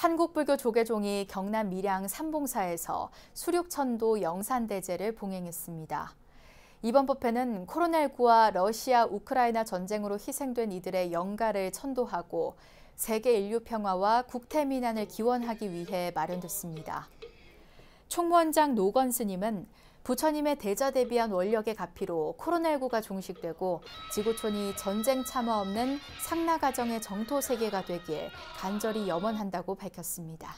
한국불교 조계종이 경남 밀양 삼봉사에서 수륙천도 영산대제를 봉행했습니다. 이번 법회는 코로나19와 러시아 우크라이나 전쟁으로 희생된 이들의 영가를 천도하고 세계 인류 평화와 국태민안을 기원하기 위해 마련됐습니다. 총무원장 노건 스님은 부처님의 대자 대비한 원력의 가피로 코로나19가 종식되고 지구촌이 전쟁 참화 없는 상나 가정의 정토 세계가 되길 간절히 염원한다고 밝혔습니다.